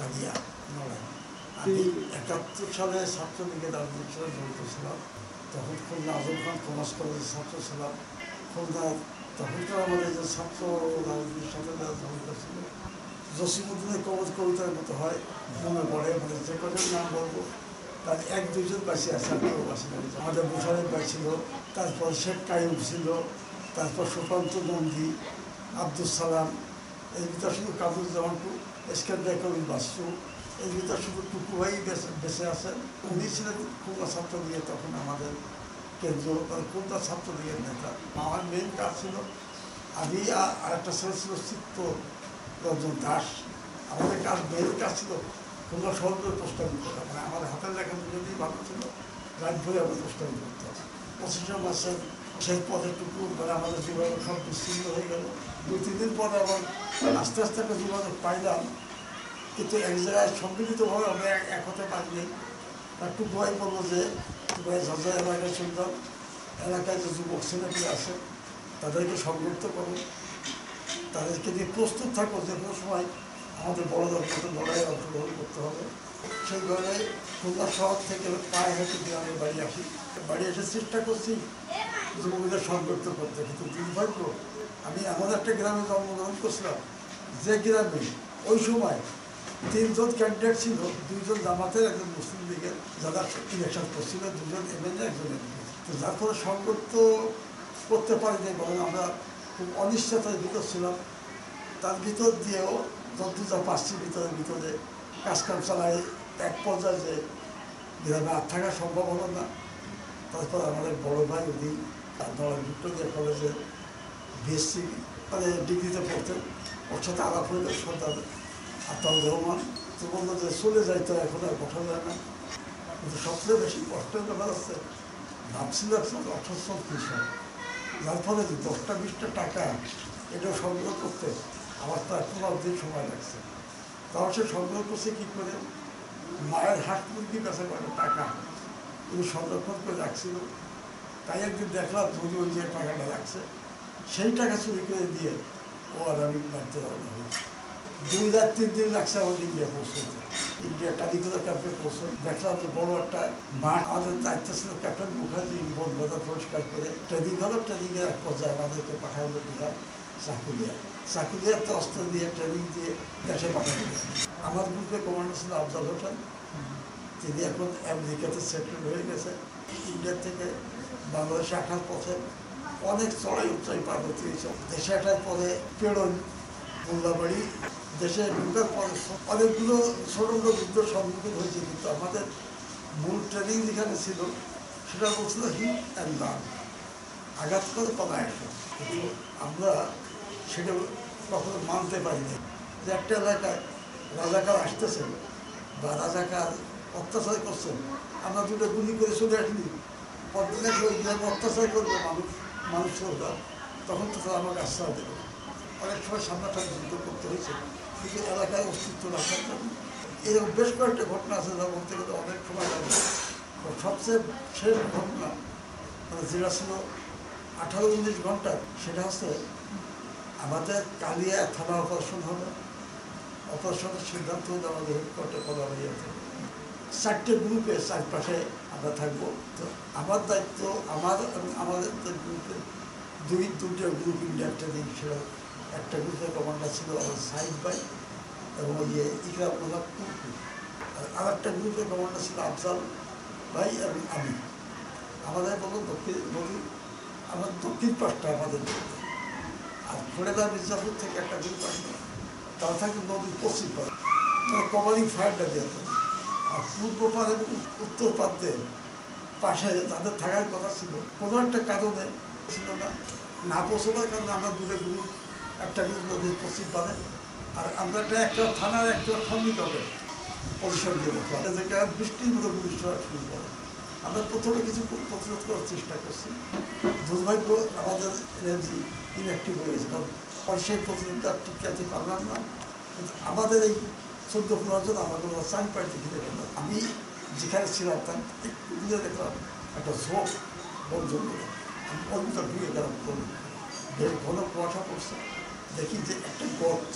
কাদিয়া নড়াই আমি একাত্তর সালে ছাত্রলীগের রাজনীতির সাথে জড়িত ছিলাম তখন খুলনা আজম খান কমার্স কলেজের ছাত্র ছিলাম খুলনার তখনকার আমাদের যে ছাত্র রাজনীতির সাথে জড়িত ছিল। জসিমুদ্দিনের কবজ কবিতার মতো হয় মনে পড়ে মানে যে কজন নাম বলব। তার এক দুজন বাসি আছে কেউ বাসি আমাদের মুশারেফ ভাই ছিল তারপর শেখ কাইম ছিল তারপর সুকান্ত নন্দী আব্দুল সালাম এই ভিতরে শুধু কাবুজ্জামান এসকেন্দার কবির বাসু, এই ভিতরে শুধু টুকু ভাই বেঁচে আছেন। উনি ছিলেন খুলনা ছাত্র দিয়ে তখন আমাদের কেন্দ্র মানে খুলনা ছাত্র লীগের নেতা। আমার মেন কাজ ছিল আমি আর একটা ছেলে ছিল চিত্ত রঞ্জন দাস। আমাদের কাজ মেন কাজ ছিল খুলনা শহরের প্রস্তাবিত করা। মানে আমাদের হাতের লেখা যদি ভালো ছিল রাত ভরে আমরা প্রস্তাবিত করতাম। পঁচিশে মাসের সেই পথেটুকু মানে আমাদের জীবনে সব বিচ্ছিন্ন হয়ে গেল। দুই, তিন দিন পরে আবার আস্তে আস্তে একটা যোগাযোগ পাইলাম। কিন্তু এক জায়গায় সম্মিলিতভাবে আমরা এক- হতে পারিনি। একটু ভয় বলব যে ঝঞ্ঝা এলাকায় শুনলাম। এলাকায় যে যুবক ছেলেগুলো আছে, তাদেরকে সংযুক্ত করো। তাদেরকে নিয়ে প্রস্তুত থাকো যে কোনো সময় আমাদের বড় দলকে লড়াই অংশগ্রহণ করতে হবে। সেইভাবে খুলনা শহর থেকে পায়ে হেঁটে গ্রামে বাড়ি আসি। বাড়ি এসে চেষ্টা করছি যুবকদের সংযুক্ত করতে। কিন্তু দুর্ভাগ্য আমি এমন একটা গ্রামে জন্মগ্রহণ করছিলাম, যে গ্রামে ওই সময় তিনজন ক্যান্ডিডেট ছিল, দুইজন জামাতের, একজন মুসলিম লীগের, যারা ইলেকশন করছিল, দুজন এমএলএ একজন এমপি তো যার ফলে সংযুক্ত করতে পারিনি বরং আমরা খুব অনিশ্চয়তার ভিতর ছিলাম। তার ভিতর দিয়েও যত যা পাঁচটির ভিতরে কাজকাম চালাই, এক পর্যায়ে যে গ্রামে আর থাকা সম্ভব হলো না। তারপর আমাদের বড় ভাই উনি আপনারা ভিক্টোরিয়া কলেজে বিএসসি মানে ডিগ্রিতে পড়তেন ওর সাথে আলাপ হইল সর্দার আতাউর রহমান। তো বলল যে চলে যাইতো এখন আর কথা যায় না। কিন্তু সবচেয়ে বেশি কষ্টের ব্যাপার আছে ভাবছিল অঠরশো ত্রিশ সাল যার ফলে যে দশটা, বিশটা টাকা এটা সংগ্রহ করতে আমার তো পনেরো দিন সময় লাগছে। তাহলে সে সংগ্রহ করছে কী করে? মায়ের হাট মুরগি বেচা করে টাকা। উনি সংরক্ষণ করে রাখছিল। তাই একদিন দেখলাম ধনী ওই যে টাকাটা রাখছে, সেই টাকা চুরি করে দিয়ে ও আর আমি বাড়িতে হয়েছি দুই রাত, তিন দিন লাগছে আমাদের ইন্ডিয়া পৌঁছতে ইন্ডিয়া কালিগুলো ক্যাম্পে পৌঁছে দেখলাম যে বড় একটা মাঠ, আমাদের দায়িত্ব ছিল ক্যাপ্টেন মুখার্জি বন বাজার পরিষ্কার করে ট্রেনিং হলো ট্রেনিংয়ের এক পর্যায়ে আমাদেরকে পাঠাইলো দিলাম চাকুলিয়া। চাকুলিয়া তো অস্ত্র দিয়ে, ট্রেনিং দিয়ে দেশে পাঠানো আমার গ্রুপে কমান্ডার ছিল আফজাল হোসেন। তিনি এখন আমেরিকাতে সেটেল হয়ে গেছে। ইন্ডিয়া থেকে বাংলাদেশে আসার পথে অনেক চড়াই উচ্চাই পার্বত হয়েছে দেশে আসার পরে পেড়ন মোল্লাবাড়ি। দেশে ঢুকার পরে অনেকগুলো ষড়ঙ্গ যুদ্ধ সম্মুখীন হয়েছে, কিন্তু আমাদের মূল ট্রেনিং যেখানে ছিল, সেটা বলছিল হিট অ্যান্ড লার্ন আঘাত করে কমায় আসা কিন্তু আমরা সেটা কখনো মানতে পারিনি। যে একটা এলাকায় রাজাকার আসতেছেন বা রাজাকার অত্যাচার করছেন, আমরা দুটো গুলি করে চলে আসলি। ওই গ্রামে অত্যাচার করবে মানুষ মানুষ সরকার তখন তো তারা আমাকে আশ্রয় দেবে। অনেক সময় সামনাসামনি যুদ্ধ করতে হয়েছে। কিন্তু এলাকায় অস্তিত্ব রাখার জন্য। এরকম বেশ কয়েকটা ঘটনা আছে যা বলতে গেলে অনেক সময় লাগবে সবচেয়ে শেষ ঘটনা মানে যেটা ছিল আঠারো উনিশ ঘণ্টা, সেটা হচ্ছে আমাদের কালিয়া থানা অপারেশন হবে। অপারেশনের সিদ্ধান্ত হলে আমাদের হেডকোয়ার্টার হয়ে যেতে। চারটে গ্রুপে চারপাশে আমরা থাকব। তো আমার দায়িত্ব, আমার এবং আমাদের গ্রুপে দুই দুটো গ্রুপ ইন্ডিয়ান ট্রেনিং ছিল, একটা গ্রুপের কমান্ডার ছিল আমার সাইদ ভাই এবং ওই যে ইকরাম মোহাম্মদ টুকু আর একটা গ্রুপের কমান্ডার ছিল আফজাল ভাই এবং আমি। আমাদের বলো দক্ষিণ নদী আমার দক্ষিণ পাশটা আমাদের আর ফোড়েদা মির্জাপুর থেকে একটা গ্রুপ আসবে তারা থাকে নদীর পশ্চিম পাড়ে। তারা কভারিং ফায়ারটা আর পূর্ব পার উত্তর প্রান্তে পাশে তাদের থাকার কথা ছিল। কোনো একটা কারণে ছিল না। না পৌঁছবার কারণে আমরা দূরে গ্রুপ একটা নদীর পশ্চিম পারে আর আমরা একটা একটা থানার একটা দিয়ে রাখব আর যেটা বৃষ্টির মতো বৃষ্টি শুরু করে আমরা প্রথমে কিছু প্রতিরোধ করার চেষ্টা করছি। দুর্ভাগ্য আমাদের এনার্জি ইনঅ্যাক্টিভ হয়ে গেছে। কারণ পয়সায় প্রতিরোধটা টিকাতে পারলাম না। আমাদের এই চোদ্দ পনেরো জন আমাদের চাই পাইতে ঘিরে গেল আমি যেখানে ছিলাম, তার একটু দূরে দেখলাম, একটা ঝোঁক বন জঙ্গলে আমি ভিতর ঢুকে গেলাম বন বেশ ঘন কুয়াশা পড়ছে। দেখি যে একটা গর্ত,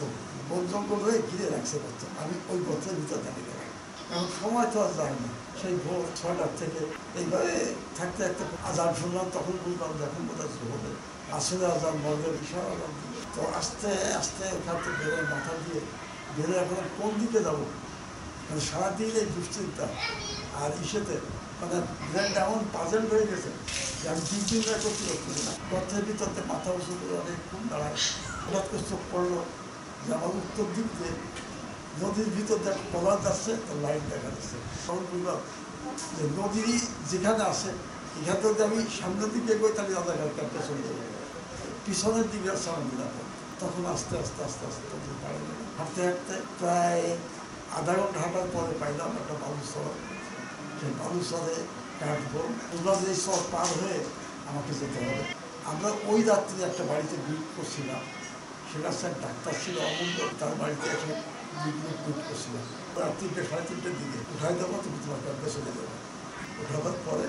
বন জঙ্গল হয়ে ঘিরে রাখছে গর্ত আমি ওই গর্তের ভিতরে দাঁড়িয়ে গেলাম। এখন সময় তো আর যায় না। সেই ভোর ছয়টার থেকে এইভাবে থাকতে থাকতে আজান শুনলাম, তখন বুঝলাম যখন বোধহয় হবে আসলে আজান মর্গের বিশাল তো আস্তে আস্তে ওখান থেকে মাথা দিয়ে বেরোয় এখন কোন দিকে যাব? মানে সারাদিন এই দুশ্চিন্তা আর ইসেতে মানে ব্রেনটা এমন পাজেন্ট হয়ে গেছে যে আমি রায় করতে পারছি না। গর্তের ভিতরতে মাথা উঁচু করে অনেকক্ষণ দাঁড়ায়। চোখ পড়ল যে আমার উত্তর দিক দিয়ে নদীর ভিতর দেখ পলাশ যাচ্ছে, তার লাইন দেখা যাচ্ছে। তখন বুঝলাম যে নদী যেখানে আসে এখান থেকে আমি সামনের দিকে এগোই, তাহলে রাজাঘাট ক্যাম্পে চলে যাব। পিছনের দিকে সামনে দিলাম তখন আস্তে আস্তে আস্তে আস্তে তখন পাইলাম হাঁটতে হাঁটতে প্রায় আধা ঘণ্টা হাঁটার পরে পাইলাম একটা বালুচর। সেই বালুচরে কাটবো বুঝলাম যে চর পার হয়ে আমাকে যেতে হবে। আমরা ওই রাত্রি একটা বাড়িতে ভিড় করছিলাম। সেটা স্যার ডাক্তার ছিল, অমূল্য, তার বাড়িতে এসে মিট করছিলাম। রাত তিনটে সাড়ে তিনটের দিকে উঠাই দেবো, তুমি তোমার ক্যাম্পে চলে যাবে। উঠাবার পরে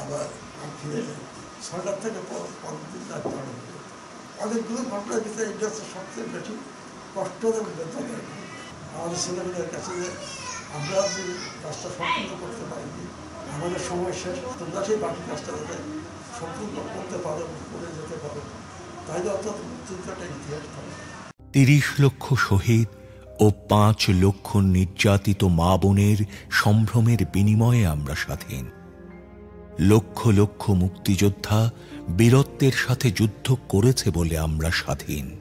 আবার ফিরে ছটার থেকে পর, পরের দিন রাত। অনেকগুলো ঘটনার ভিতরে এটা হচ্ছে সবচেয়ে বেশি কষ্ট এবং বেদনা আমাদের ছেলেমেয়েদের কাছে যে আমরা যে কাজটা সম্পূর্ণ করতে পারিনি, আমাদের সময় শেষ, তোমরা সেই বাকি কাজটা যাতে সম্পূর্ণ করতে পারো, করে যেতে পারো তাহলে অর্থাৎ মুক্তিযুদ্ধটা ইতিহাস থাকে তিরিশ লক্ষ শহীদ ও পাঁচ লক্ষ নির্যাতিত মা বোনের সম্ভ্রমের বিনিময়ে আমরা স্বাধীন। লক্ষ লক্ষ মুক্তিযোদ্ধা বীরত্বের সাথে যুদ্ধ করেছে বলে আমরা স্বাধীন।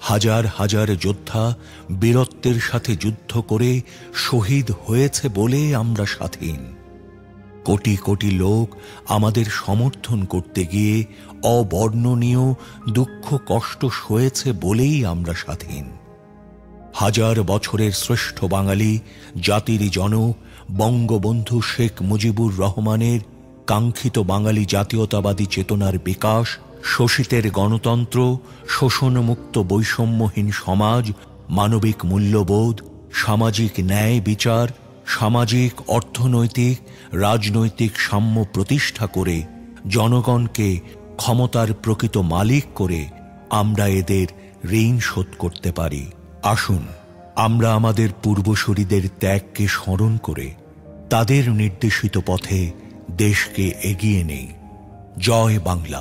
হাজার হাজার যোদ্ধা বীরত্বের সাথে যুদ্ধ করে শহীদ হয়েছে বলে আমরা স্বাধীন। কোটি কোটি লোক আমাদের সমর্থন করতে গিয়ে অবর্ণনীয় দুঃখ কষ্ট সয়েছে বলেই আমরা স্বাধীন। হাজার বছরের শ্রেষ্ঠ বাঙালি, জাতির জনক বঙ্গবন্ধু শেখ মুজিবুর রহমানের কাঙ্ক্ষিত বাঙালি জাতীয়তাবাদী চেতনার বিকাশ, শোষিতের গণতন্ত্র, শোষণমুক্ত বৈষম্যহীন সমাজ, মানবিক মূল্যবোধ, সামাজিক ন্যায় বিচার, সামাজিক, অর্থনৈতিক, রাজনৈতিক সাম্য প্রতিষ্ঠা করে জনগণকে ক্ষমতার প্রকৃত মালিক করে আমরা এদের ঋণ শোধ করতে পারি। আসুন। আমরা আমাদের পূর্বসূরিদের ত্যাগকে স্মরণ করে তাদের নির্দেশিত পথে দেশকে এগিয়ে নেই। জয় বাংলা।